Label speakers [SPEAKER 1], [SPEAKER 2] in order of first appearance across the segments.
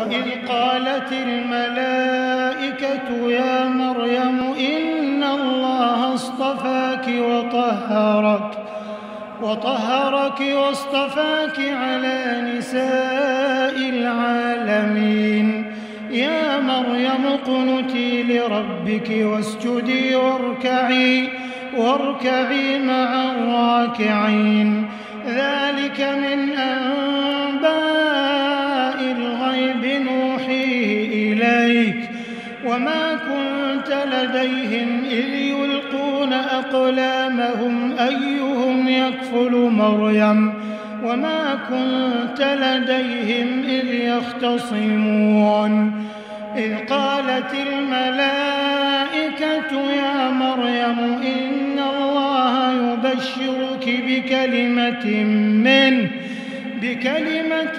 [SPEAKER 1] وإذ قالت الملائكة يا مريم إن الله اصطفاك وطهرك وطهرك واصطفاك على نساء العالمين. يا مريم اقنتي لربك واسجدي واركعي واركعي مع الراكعين. ذلك من كنت لديهم إذ يلقون أقلامهم أيهم يكفل مريم وما كنت لديهم إذ يختصمون إذ قالت الملائكة يا مريم إن الله يبشرك بكلمة منه بكلمة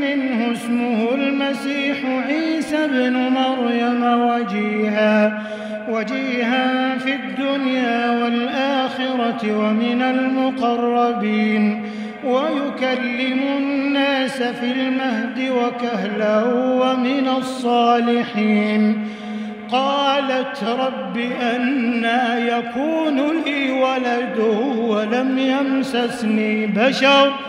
[SPEAKER 1] منه اسمه المسيح عيسى ابن مريم وجيها وجيها في الدنيا والآخرة ومن المقربين ويكلم الناس في المهد وكهلا ومن الصالحين. قالت رب أنا يكون لي ولد ولم يمسسني بشر.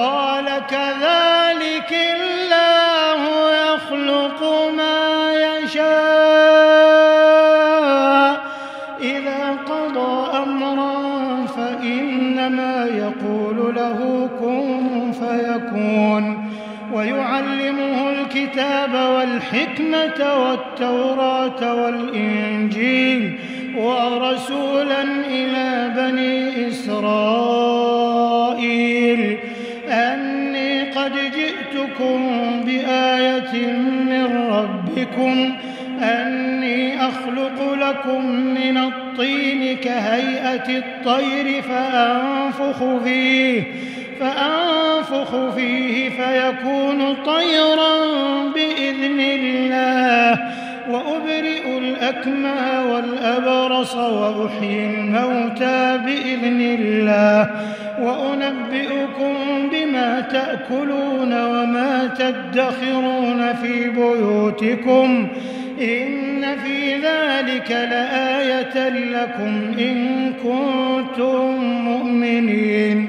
[SPEAKER 1] قال كذلك الله يخلق ما يشاء. إذا قضى أمرا فإنما يقول له كن فيكون. ويعلمه الكتاب والحكمة والتوراة والإنجيل ورسولا إلى بني إسرائيل. قد جئتكم بآية من ربكم أني أخلق لكم من الطين كهيئة الطير فأنفخ فيه فأنفخ فيه فيكون طيرا بإذن الأكمى والأبرص وأحيي الموتى بإذن الله وأنبئكم بما تأكلون وما تدخرون في بيوتكم إن في ذلك لآية لكم إن كنتم مؤمنين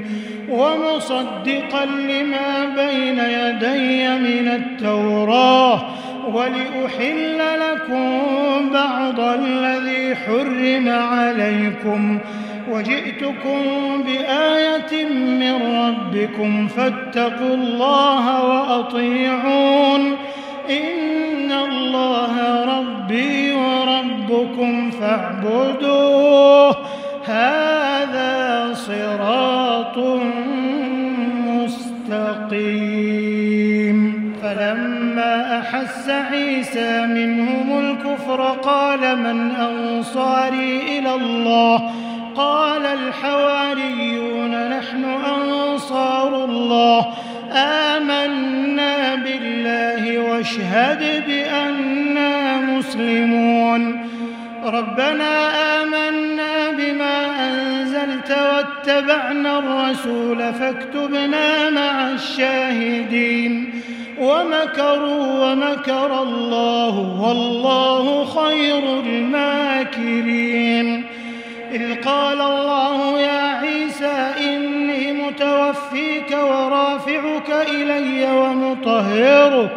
[SPEAKER 1] ومصدقا لما بين يدي من التوراة ولأحل لكم بعض الذي حرم عليكم وجئتكم بآية من ربكم فاتقوا الله وأطيعون إن الله ربي وربكم فاعبدوه هذا صراط مستقيم فلما أحس عيسى منهم الكفر قال من أنصاري إلى الله؟ قال الحواريون نحن أنصار الله. آمنا بالله واشهد بأننا مسلمون. ربنا آمنا بما أنزلت واتبعنا الرسول فاكتبنا مع الشاهدين. ومكروا ومكر الله والله خير الماكرين. إذ قال الله يا عيسى إني متوفيك ورافعك إلي ومطهرك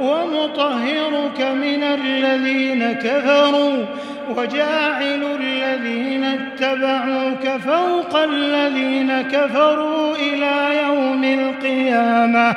[SPEAKER 1] ومطهرك من الذين كفروا وجاعل الذين اتبعوك فوق الذين كفروا إلى يوم القيامة.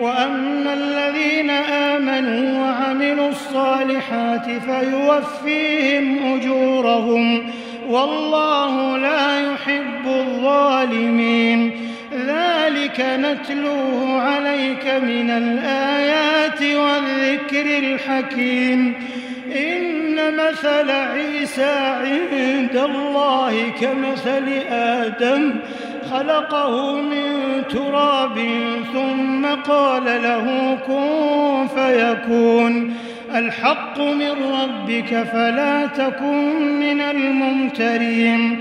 [SPEAKER 1] وأما الذين آمنوا وعملوا الصالحات فيوفيهم أجورهم والله لا يحب الظالمين. ذلك نتلوه عليك من الآيات والذكر الحكيم. إن مثل عيسى عند الله كمثل آدم خلقه من تراب ثم قال له كن فيكون. الحق من ربك فلا تكن من الممترين.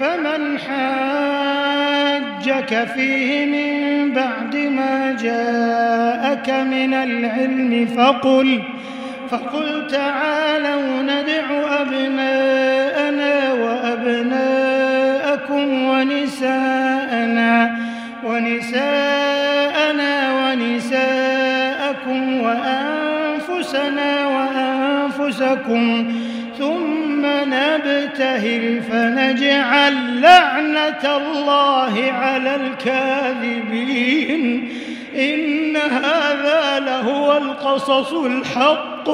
[SPEAKER 1] فمن حاجك فيه من بعد ما جاءك من العلم فقل فقل تعالوا ندع وأنفسنا وأنفسكم ثم نبتهل فنجعل لعنة الله على الكاذبين. إن هذا لهو القصص الحق.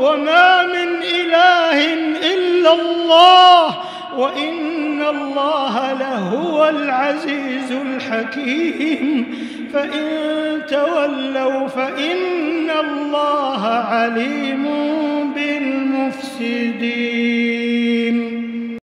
[SPEAKER 1] وما من إله إلا الله وإن الله لهو العزيز الحكيم. فإن تولوا فإن الله عليم بالمفسدين.